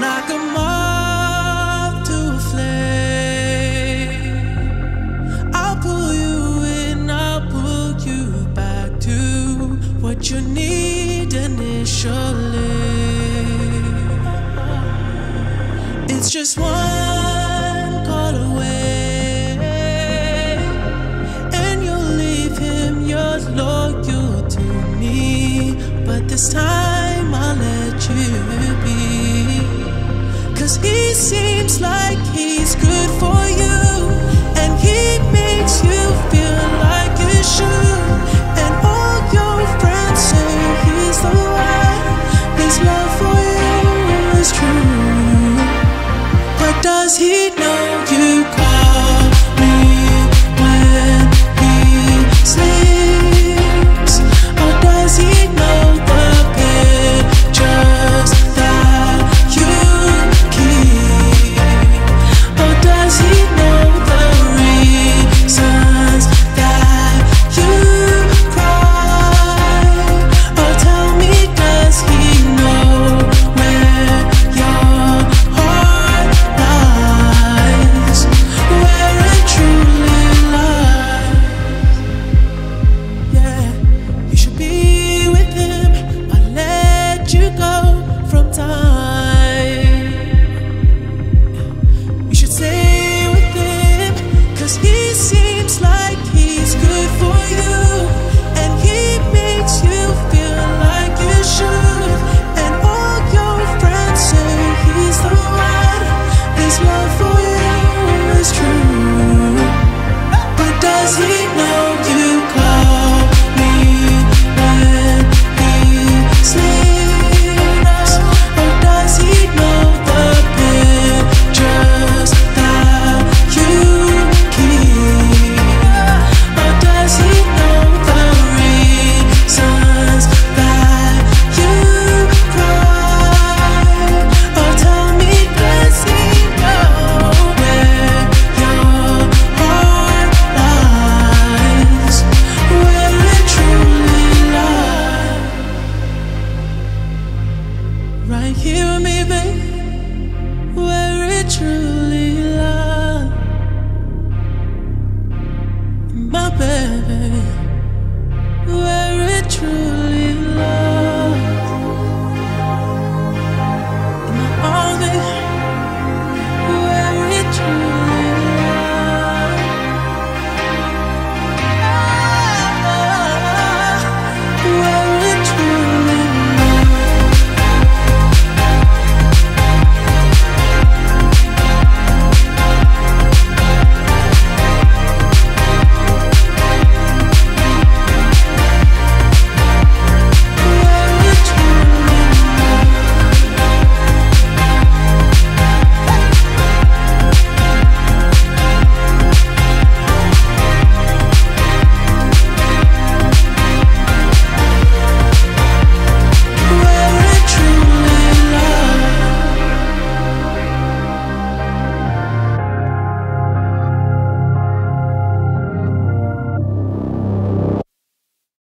like a moth to a flame. I'll pull you in, I'll pull you back to what you need initially. It's just one call away, and you'll leave him. Loyal to me, but this time He seems like he's good for you, and he makes you feel like you should. And all your friends say he's the one, his love for you is true. But does he know time. You should stay with him, cause he